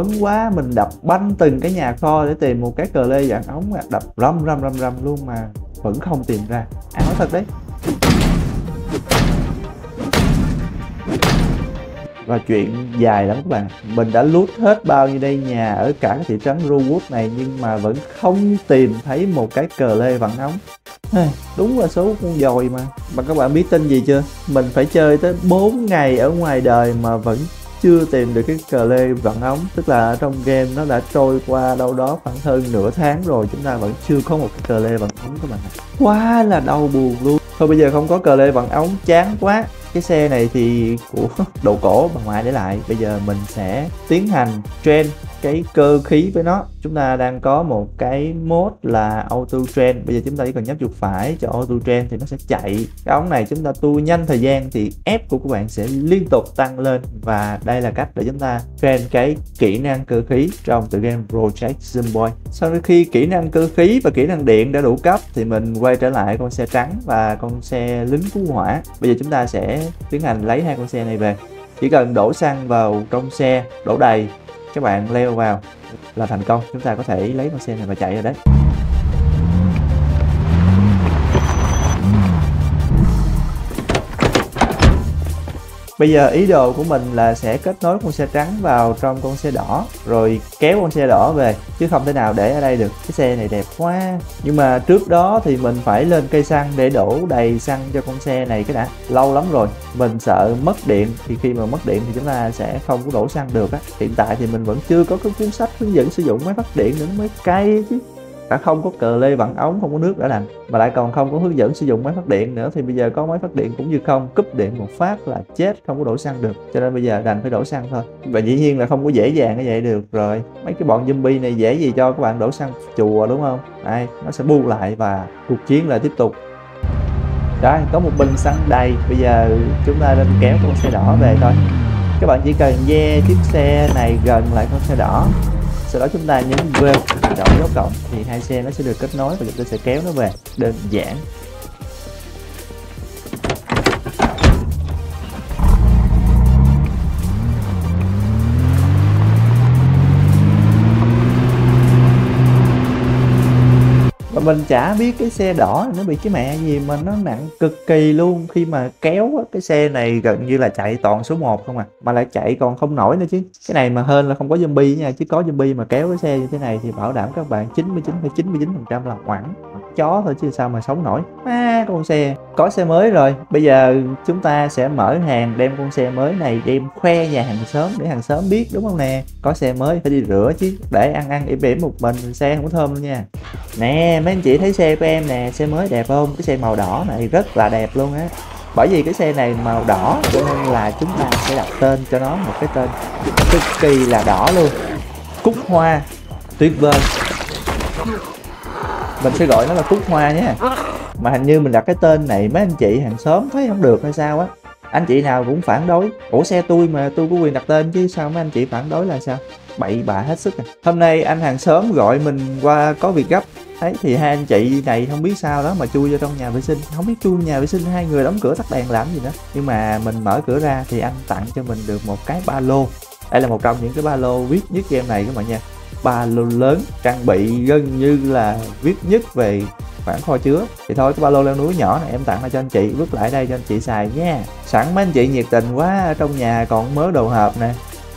Hứng quá, mình đập banh từng cái nhà kho để tìm một cái cờ lê dạng ống đập râm râm râm râm luôn mà vẫn không tìm ra. À, Áo thật đấy. Và chuyện dài lắm các bạn. Mình đã lút hết bao nhiêu đây nhà ở cả cái thị trấn Rowood này nhưng mà vẫn không tìm thấy một cái cờ lê vặn ống. Đúng là số con dồi mà. Mà các bạn biết tin gì chưa? Mình phải chơi tới 4 ngày ở ngoài đời mà vẫn chưa tìm được cái cờ lê vặn ống, tức là trong game nó đã trôi qua đâu đó khoảng hơn nửa tháng rồi, chúng ta vẫn chưa có một cái cờ lê vặn ống các bạn ạ. Quá là đau buồn luôn. Thôi bây giờ không có cờ lê vặn ống, chán quá. Cái xe này thì của <laughs> đồ cổ bà ngoại để lại. Bây giờ mình sẽ tiến hành trend cái cơ khí với nó. Chúng ta đang có một cái mode là auto trend. Bây giờ chúng ta chỉ cần nhấp chuột phải cho auto trend thì nó sẽ chạy. Cái ống này chúng ta tu nhanh thời gian thì ép của các bạn sẽ liên tục tăng lên. Và đây là cách để chúng ta train cái kỹ năng cơ khí trong tựa game Project Zomboy sau khi kỹ năng cơ khí và kỹ năng điện đã đủ cấp thì mình quay trở lại con xe trắng và con xe lính cứu hỏa. Bây giờ chúng ta sẽ tiến hành lấy hai con xe này về. Chỉ cần đổ xăng vào trong xe, đổ đầy các bạn leo vào là thành công. Chúng ta có thể lấy con xe này và chạy rồi đấy. Bây giờ ý đồ của mình là sẽ kết nối con xe trắng vào trong con xe đỏ, rồi kéo con xe đỏ về, chứ không thể nào để ở đây được. Cái xe này đẹp quá. Nhưng mà trước đó thì mình phải lên cây xăng để đổ đầy xăng cho con xe này cái đã. Lâu lắm rồi, mình sợ mất điện. Thì khi mà mất điện thì chúng ta sẽ không có đổ xăng được á. Hiện tại thì mình vẫn chưa có cái cuốn sách hướng dẫn sử dụng máy phát điện nữa mới cay chứ đã không có cờ lê vặn ống, không có nước đã đành. Mà lại còn không có hướng dẫn sử dụng máy phát điện nữa, thì bây giờ có máy phát điện cũng như không. Cúp điện một phát là chết, không có đổ xăng được. Cho nên bây giờ đành phải đổ xăng thôi. Và dĩ nhiên là không có dễ dàng như vậy được rồi. Mấy cái bọn zombie này dễ gì cho các bạn đổ xăng chùa, đúng không? Ai nó sẽ bu lại và cuộc chiến lại tiếp tục. Đó có một bình xăng đầy. Bây giờ chúng ta nên kéo con xe đỏ về thôi. Các bạn chỉ cần ve chiếc xe này gần lại con xe đỏ sau đó chúng ta nhấn V chọn dấu cộng, thì hai xe nó sẽ được kết nối và chúng ta sẽ kéo nó về, đơn giản. Mình chả biết cái xe đỏ nó bị cái mẹ gì mà nó nặng cực kỳ luôn. Khi mà kéo cái xe này gần như là chạy toàn số 1 không à. Mà lại chạy còn không nổi nữa chứ. Cái này mà hơn là không có zombie nha. Chứ có zombie mà kéo cái xe như thế này thì bảo đảm các bạn 99,99% là hoảng. Chó thôi chứ sao mà sống nổi. À, con xe có xe mới rồi. Bây giờ chúng ta sẽ mở hàng đem con xe mới này đem khoe nhà hàng xóm để hàng xóm biết đúng không nè? Có xe mới phải đi rửa chứ. Để ăn ăn im ỉm một mình xe không có thơm luôn nha. Nè mấy anh chị thấy xe của em nè, xe mới đẹp không? Cái xe màu đỏ này rất là đẹp luôn á. Bởi vì cái xe này màu đỏ, cho nên là chúng ta sẽ đặt tên cho nó một cái tên cực kỳ là đỏ luôn. Cúc hoa, tuyệt vời. Mình sẽ gọi nó là cúc hoa nhé. Mà hình như mình đặt cái tên này mấy anh chị hàng xóm thấy không được hay sao á. Anh chị nào cũng phản đối. Ủa xe tôi mà, tôi có quyền đặt tên chứ sao mấy anh chị phản đối là sao? Bậy bạ hết sức à. hôm nay anh hàng xóm gọi mình qua có việc gấp thấy thì hai anh chị này không biết sao đó mà chui vô trong nhà vệ sinh. Không biết chui nhà vệ sinh, hai người đóng cửa tắt đèn làm gì nữa. Nhưng mà mình mở cửa ra thì anh tặng cho mình được một cái ba lô. Đây là một trong những cái ba lô viết nhất game này các bạn nha. Ba lô lớn, trang bị gần như là viết nhất về khoảng kho chứa. Thì thôi, cái ba lô leo núi nhỏ này em tặng lại cho anh chị, vứt lại đây cho anh chị xài nha. Sẵn mấy anh chị nhiệt tình quá, trong nhà còn mớ đồ hộp nè.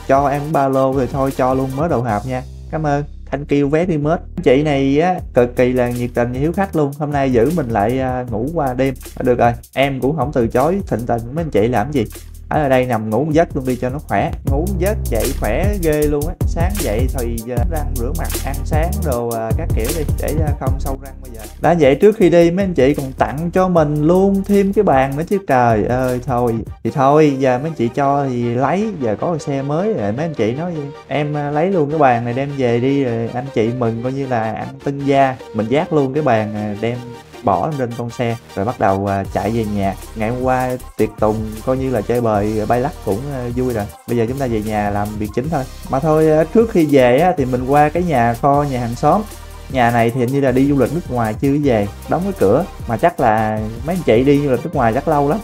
Cho em ba lô thì thôi, cho luôn mớ đồ hộp nha. Cảm ơn thanh kêu vé đi mất. chị này á, cực kỳ là nhiệt tình hiếu khách luôn. Hôm nay giữ mình lại à, ngủ qua đêm. Được rồi, em cũng không từ chối thịnh tình mấy anh chị làm gì ở đây nằm ngủ một giấc luôn đi cho nó khỏe. Ngủ một giấc dậy khỏe ghê luôn á. Sáng dậy thì ờ, răng rửa mặt ăn sáng đồ à, các kiểu đi để ờ, không sâu răng bây giờ. Đã vậy trước khi đi mấy anh chị còn tặng cho mình luôn thêm cái bàn nữa chứ. Trời ơi thôi. Thì thôi giờ mấy anh chị cho thì lấy giờ có cái xe mới rồi mấy anh chị nói gì em lấy luôn cái bàn này đem về đi rồi anh chị mừng coi như là ăn tân gia. Mình giác luôn cái bàn đem bỏ lên con xe rồi bắt đầu à, chạy về nhà. Ngày hôm qua tiệc tùng coi như là chơi bời à, bay lắc cũng à, vui rồi. Bây giờ chúng ta về nhà làm việc chính thôi. Mà thôi trước khi về thì mình qua cái nhà kho, nhà hàng xóm. Nhà này thì hình như là đi du lịch nước ngoài chưa về, đóng cái cửa. Mà chắc là mấy anh chị đi du lịch nước ngoài chắc lâu lắm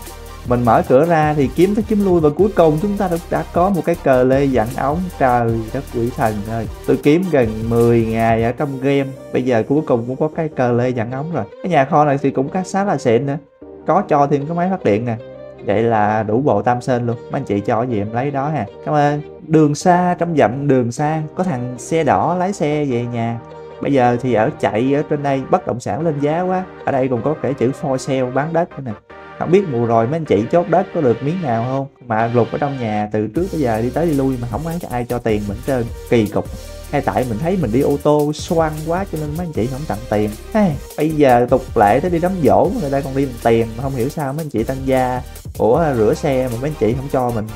mình mở cửa ra thì kiếm tới kiếm lui và cuối cùng chúng ta đã có một cái cờ lê dặn ống. Trời đất quỷ thần ơi. Tôi kiếm gần 10 ngày ở trong game. Bây giờ cuối cùng cũng có cái cờ lê dặn ống rồi. Cái nhà kho này thì cũng khá khá là xịn nữa. Có cho thêm cái máy phát điện nè. Vậy là đủ bộ tam sơn luôn. Mấy anh chị cho gì em lấy đó ha. Cảm ơn. Đường xa, trong dặm đường xa, có thằng xe đỏ lái xe về nhà. Bây giờ thì ở chạy ở trên đây bất động sản lên giá quá. Ở đây còn có kể chữ for sale bán đất nữa nè không biết mùa rồi mấy anh chị chốt đất có được miếng nào không? Mà lục ở trong nhà từ trước tới giờ đi tới đi lui mà không ai cho ai cho tiền mình trơn. Kỳ cục. Hay tại mình thấy mình đi ô tô xoăn quá cho nên mấy anh chị không tặng tiền. Hey, bây giờ tục lệ tới đi đám dỗ người ta còn đi bằng tiền mà không hiểu sao mấy anh chị tăng gia. Ủa rửa xe mà mấy anh chị không cho mình.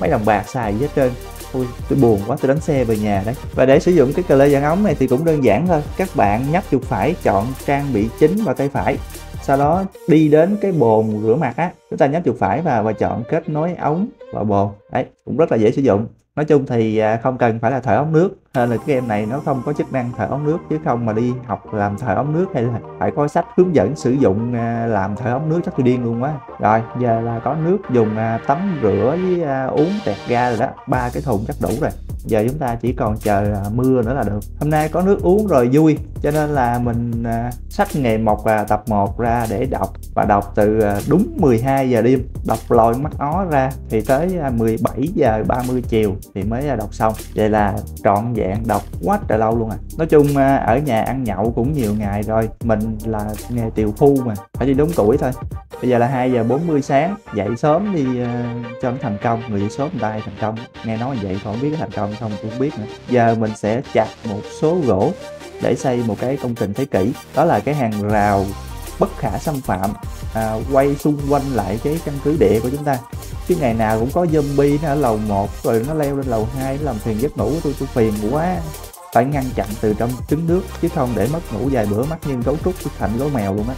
Mấy đồng bạc xài hết trơn. Ui, tôi buồn quá tôi đánh xe về nhà đấy. Và để sử dụng cái cờ lê dạng ống này thì cũng đơn giản thôi. Các bạn nhấp chuột phải chọn trang bị chính vào tay phải sau đó đi đến cái bồn rửa mặt á, chúng ta nhấp chuột phải và và chọn kết nối ống vào bồn. Đấy, cũng rất là dễ sử dụng. Nói chung thì à, không cần phải là thở ống nước, hay là cái em này nó không có chức năng thở ống nước, chứ không mà đi học làm thở ống nước hay là phải có sách hướng dẫn sử dụng à, làm thở ống nước chắc tôi điên luôn quá. Rồi, giờ là có nước dùng à, tắm rửa với uống tẹt ga rồi đó. Ba cái thùng chắc đủ rồi giờ chúng ta chỉ còn chờ à, mưa nữa là được. Hôm nay có nước uống rồi vui cho nên là mình à, sách ngày một và tập 1 ra để đọc và đọc từ à, đúng 12 giờ đêm. Đọc lòi mắt ó ra thì tới 17 giờ 30 chiều thì mới đọc xong. Vậy là trọn vẹn đọc quá trời lâu luôn à. Nói chung ở nhà ăn nhậu cũng nhiều ngày rồi mình là nghề tiều phu mà phải đi đúng tuổi thôi. Bây giờ là 2 giờ 40 sáng dậy sớm đi uh, cho nó thành công. Người dậy sớm người ta thành công. Nghe nói vậy còn biết thành công không cũng biết nữa. Giờ mình sẽ chặt một số gỗ để xây một cái công trình thế kỷ. Đó là cái hàng rào bất khả xâm phạm à, quay xung quanh lại cái căn cứ địa của chúng ta. Chứ ngày nào cũng có zombie nó ở lầu 1 rồi nó leo lên lầu 2 nó làm phiền giấc ngủ của tôi tôi phiền quá. Phải ngăn chặn từ trong trứng nước chứ không để mất ngủ vài bữa mắt như gấu trúc thành gấu mèo luôn á.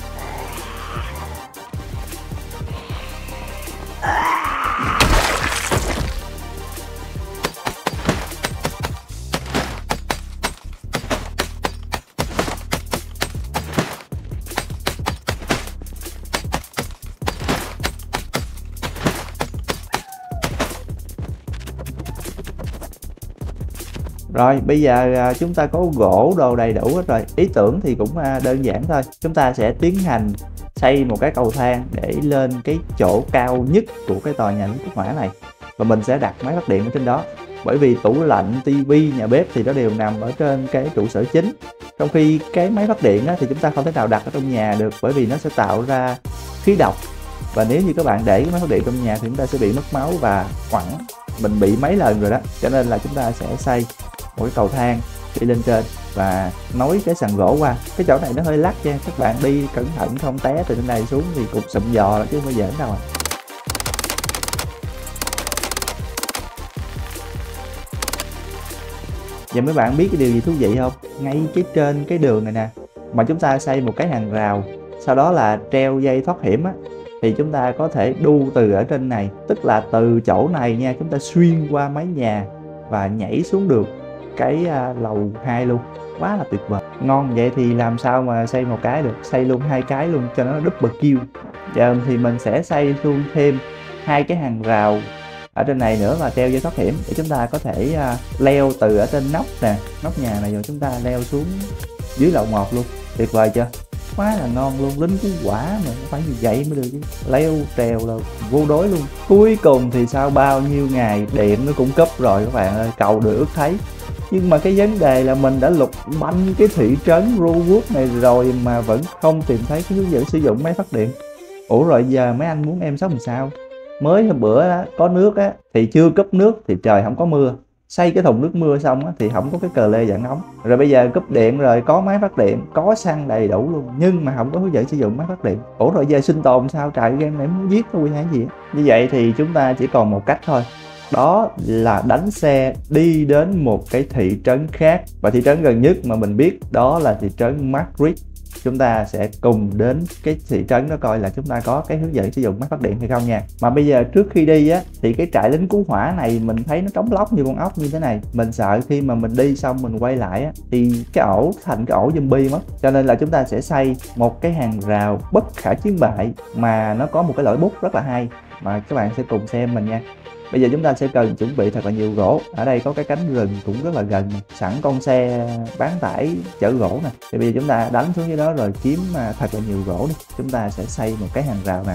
Rồi bây giờ à, chúng ta có gỗ đồ đầy đủ hết rồi. Ý tưởng thì cũng à, đơn giản thôi. Chúng ta sẽ tiến hành xây một cái cầu thang để lên cái chỗ cao nhất của cái tòa nhà nước hỏa này. Và mình sẽ đặt máy phát điện ở trên đó. Bởi vì tủ lạnh, tivi, nhà bếp thì nó đều nằm ở trên cái trụ sở chính. Trong khi cái máy phát điện á, thì chúng ta không thể nào đặt ở trong nhà được bởi vì nó sẽ tạo ra khí độc. Và nếu như các bạn để cái máy phát điện trong nhà thì chúng ta sẽ bị mất máu và quẳng. Mình bị mấy lần rồi đó cho nên là chúng ta sẽ xây một cái cầu thang đi lên trên và nối cái sàn gỗ qua. Cái chỗ này nó hơi lắc nha, các bạn đi cẩn thận không té từ trên này xuống thì cục sụm giò là chứ không phải dễ đâu à. Và mấy bạn biết cái điều gì thú vị không? Ngay cái trên cái đường này nè, Mà chúng ta xây một cái hàng rào, Sau đó là treo dây thoát hiểm á, Thì chúng ta có thể đu từ ở trên này. Tức là từ chỗ này nha, Chúng ta xuyên qua mái nhà Và nhảy xuống được cái à, lầu hai luôn. Quá là tuyệt vời. Ngon vậy thì làm sao mà xây một cái được? Xây luôn hai cái luôn cho nó double kill Giờ thì mình sẽ xây luôn thêm hai cái hàng rào ở trên này nữa và treo dây thoát hiểm để chúng ta có thể uh, leo từ ở trên nóc nè nóc nhà này rồi chúng ta leo xuống dưới lầu một luôn. Tuyệt vời chưa? Quá là ngon luôn lính cứu quả mà phải như vậy mới được chứ. Leo trèo là vô đối luôn. Cuối cùng thì sau bao nhiêu ngày điện nó cũng cấp rồi các bạn ơi. Cầu được thấy nhưng mà cái vấn đề là mình đã lục banh cái thị trấn Rowood này rồi mà vẫn không tìm thấy cái hướng dẫn sử dụng máy phát điện. Ủa rồi giờ mấy anh muốn em sống làm sao? Mới hôm bữa đó, có nước á thì chưa cấp nước thì trời không có mưa. Xây cái thùng nước mưa xong á, thì không có cái cờ lê dạng ống. Rồi bây giờ cấp điện rồi có máy phát điện có xăng đầy đủ luôn nhưng mà không có hướng dẫn sử dụng máy phát điện. Ủa rồi giờ sinh tồn sao? Trời game này muốn giết tôi hay gì như vậy thì chúng ta chỉ còn một cách thôi đó là đánh xe đi đến một cái thị trấn khác. Và thị trấn gần nhất mà mình biết đó là thị trấn Madrid chúng ta sẽ cùng đến cái thị trấn đó coi là chúng ta có cái hướng dẫn sử dụng máy phát điện hay không nha. Mà bây giờ trước khi đi á, thì cái trại lính cứu hỏa này mình thấy nó trống lóc như con ốc như thế này. Mình sợ khi mà mình đi xong mình quay lại á, thì cái ổ, thành cái ổ zombie mất. Cho nên là chúng ta sẽ xây một cái hàng rào bất khả chiến bại mà nó có một cái lỗi bút rất là hay. Mà các bạn sẽ cùng xem mình nha bây giờ chúng ta sẽ cần chuẩn bị thật là nhiều gỗ. Ở đây có cái cánh rừng cũng rất là gần. Sẵn con xe bán tải chở gỗ nè. Thì bây giờ chúng ta đánh xuống dưới đó rồi kiếm à, thật là nhiều gỗ đi. Chúng ta sẽ xây một cái hàng rào nè.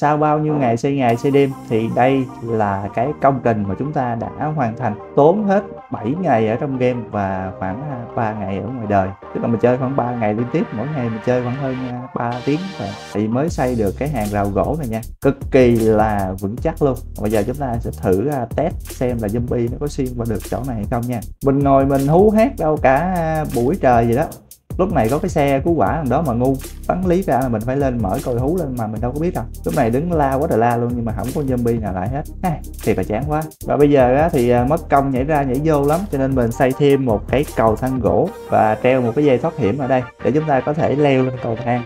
sau bao nhiêu ngày xây ngày xây đêm thì đây là cái công trình mà chúng ta đã hoàn thành tốn hết 7 ngày ở trong game và khoảng à, 3 ngày ở ngoài đời. Tức là mình chơi khoảng 3 ngày liên tiếp, mỗi ngày mình chơi khoảng hơn à, 3 tiếng rồi thì mới xây được cái hàng rào gỗ này nha. Cực kỳ là vững chắc luôn. Bây giờ chúng ta sẽ thử à, test xem là zombie nó có xuyên qua được chỗ này hay không nha. Mình ngồi mình hú hét đâu cả buổi trời gì đó lúc này có cái xe cứu quả đó mà ngu bắn lý ra là mình phải lên mở coi hú lên mà mình đâu có biết đâu. Lúc này đứng la quá trời la luôn nhưng mà không có zombie nào lại hết. À, thì phải chán quá. Và bây giờ á, thì à, mất công nhảy ra nhảy vô lắm cho nên mình xây thêm một cái cầu thang gỗ và treo một cái dây thoát hiểm ở đây để chúng ta có thể leo lên cầu thang.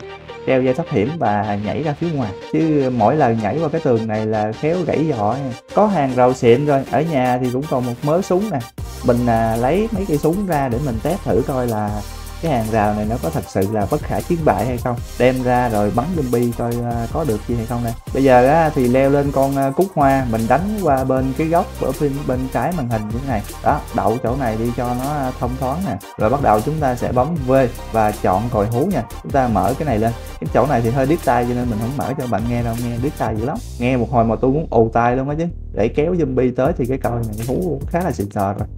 Treo dây thoát hiểm và nhảy ra phía ngoài. Chứ mỗi lần nhảy qua cái tường này là khéo gãy giò có hàng rào xịn rồi ở nhà thì cũng còn một mớ súng nè. Mình à, lấy mấy cây súng ra để mình test thử coi là cái hàng rào này nó có thật sự là bất khả chiến bại hay không? Đem ra rồi bắn zombie coi à, có được gì hay không đây? Bây giờ á, thì leo lên con à, cúc hoa mình đánh qua bên cái góc ở bên bên trái màn hình như thế này. Đó đậu chỗ này đi cho nó à, thông thoáng nè. Rồi bắt đầu chúng ta sẽ bấm V và chọn còi hú nha. Chúng ta mở cái này lên. Cái chỗ này thì hơi đít tai cho nên mình không mở cho bạn nghe đâu nghe đít tai dữ lắm. Nghe một hồi mà tôi muốn ù tai luôn á chứ. Để kéo zombie tới thì cái còi này hú khá là xịn sò rồi.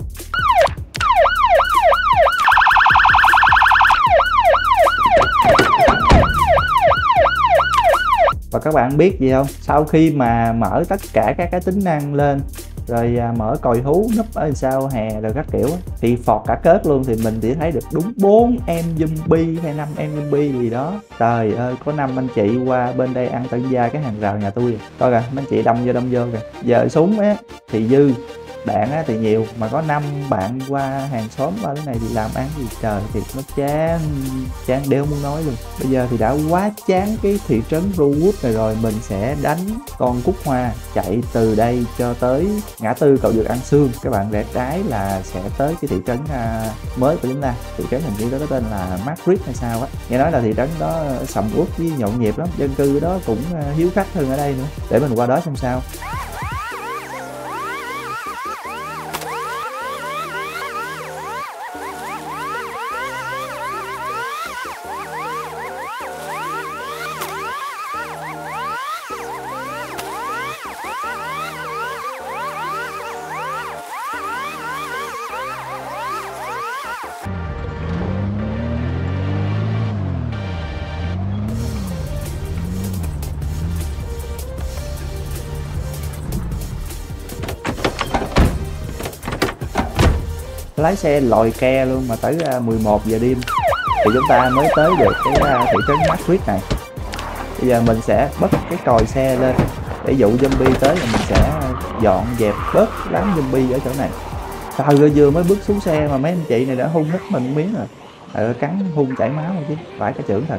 Và các bạn biết gì không? Sau khi mà mở tất cả các cái tính năng lên, rồi à, mở còi hú, núp ở sau hè, rồi các kiểu thì phọt cả kết luôn thì mình chỉ thấy được đúng 4 em zombie hay 5 em zombie gì đó. Trời ơi, có năm anh chị qua bên đây ăn tân gia cái hàng rào nhà tôi coi kìa, mấy anh chị đông vô đông vô kìa. Giờ súng á, thì dư bạn á, thì nhiều mà có năm bạn qua hàng xóm qua cái này thì làm ăn gì trời thì nó chán chán đéo muốn nói luôn. Bây giờ thì đã quá chán cái thị trấn Ruwood này rồi mình sẽ đánh con cúc hoa chạy từ đây cho tới ngã tư cầu dược ăn xương các bạn rẽ trái là sẽ tới cái thị trấn à, mới của chúng ta. Thị trấn hình như đó có tên là Madrid hay sao á. Nghe nói là thị trấn đó sầm uất với nhộn nhịp lắm dân cư đó cũng à, hiếu khách hơn ở đây nữa. Để mình qua đó xem sao. Lái xe lòi ke luôn mà tới à, 11 giờ đêm. Thì chúng ta mới tới được cái à, thị trấn Madrid này. Bây giờ mình sẽ bật cái còi xe lên để dụ zombie tới là mình sẽ dọn dẹp bớt đám zombie ở chỗ này. Trời ơi vừa mới bước xuống xe mà mấy anh chị này đã hung hết mình miếng rồi. Ờ, cắn hung chảy máu rồi chứ phải cái trưởng thật.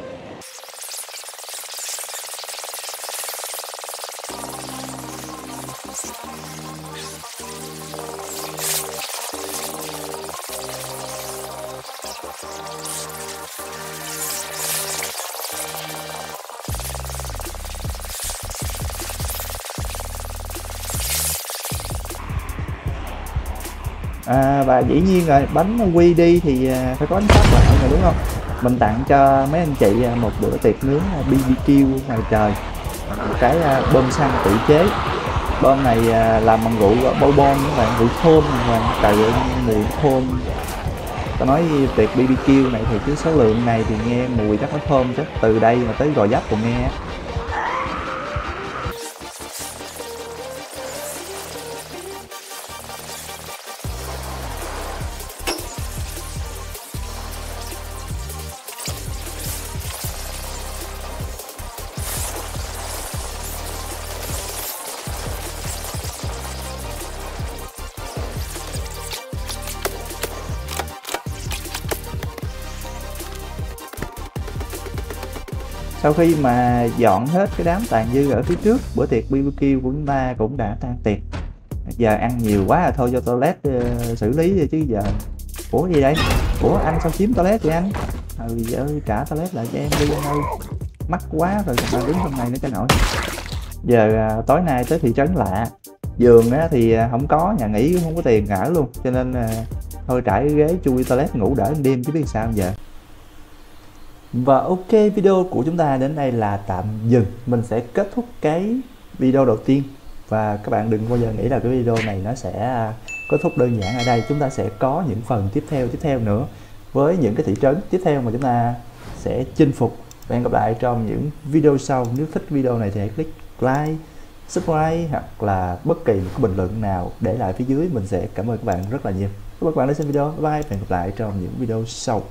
Dĩ nhiên rồi, bánh quy đi thì à, phải có bánh sắp lại rồi, đúng không? Mình tặng cho mấy anh chị à, một bữa tiệc nướng à, BBQ ngoài trời. Một cái bơm xăng tự chế. Bơm này làm bằng rượu bourbon các bạn, rượu thơm và trời ơi mùi thơm. Ta nói tiệc BBQ này thì cái số lượng này thì nghe mùi chắc nó thơm chắc, từ đây mà tới gò dấp còn nghe. Khi mà dọn hết cái đám tàn dư ở phía trước bữa tiệc BBQ của chúng ta cũng đã tan tiệc. Giờ ăn nhiều quá à thôi cho toilet uh, xử lý đi chứ giờ. Ủa gì đây? Ủa anh sao chiếm toilet vậy anh? Ừ ơi trả toilet lại cho em đi anh ơi. Mắc quá rồi còn đứng trong này nữa cho nổi. Giờ uh, tối nay tới thị trấn lạ. Giường á thì à, không có nhà nghỉ cũng không có tiền ngỡ luôn. Cho nên uh, thôi trải ghế chui toilet ngủ đỡ đêm chứ biết sao giờ và ok, video của chúng ta đến đây là tạm dừng. Mình sẽ kết thúc cái video đầu tiên. Và các bạn đừng bao giờ nghĩ là cái video này nó sẽ à, kết thúc đơn giản ở đây. Chúng ta sẽ có những phần tiếp theo tiếp theo nữa với những cái thị trấn tiếp theo mà chúng ta sẽ chinh phục. Và hẹn gặp lại trong những video sau. Nếu thích video này thì hãy click like, subscribe hoặc là bất kỳ một cái bình luận nào để lại phía dưới. Mình sẽ cảm ơn các bạn rất là nhiều. Các bạn đã xem video. Bye bye và hẹn gặp lại trong những video sau.